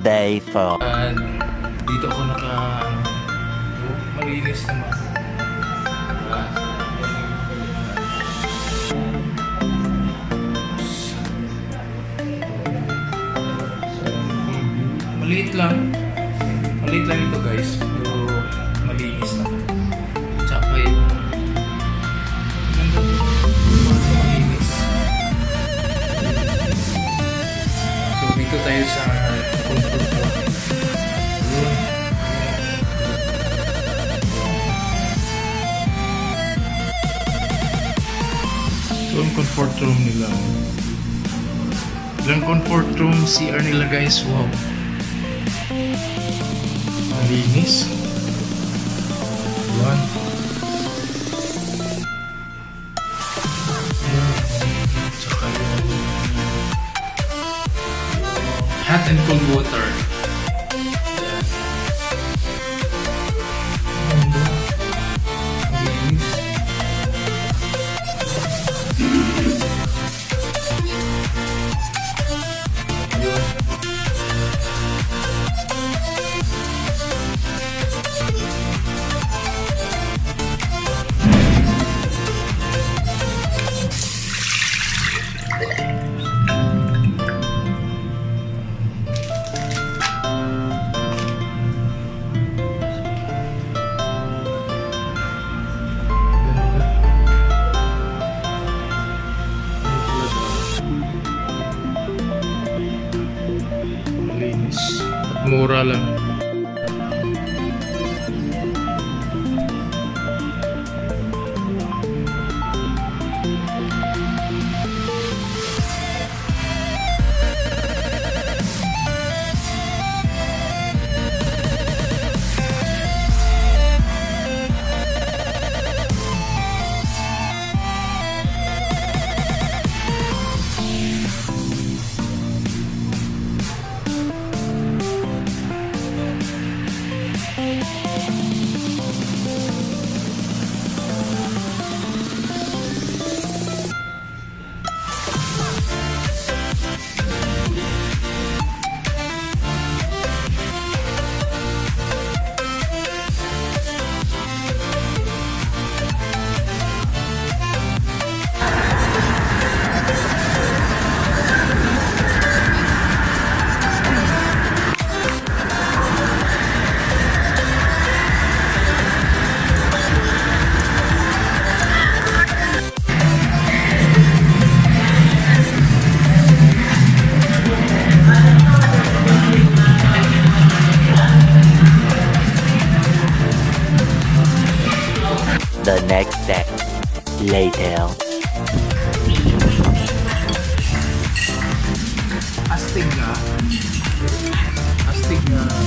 Day 4. At dito ako naka oh, malinis naman. Ah, Maliit lang. Maliit lang ito guys. Ang comfort room nila. Ilang comfort room CR nila guys. Wow. Malinis. Yan. Tsaka yung hot and cold water. moral the next day. Later. Astinga. Astinga.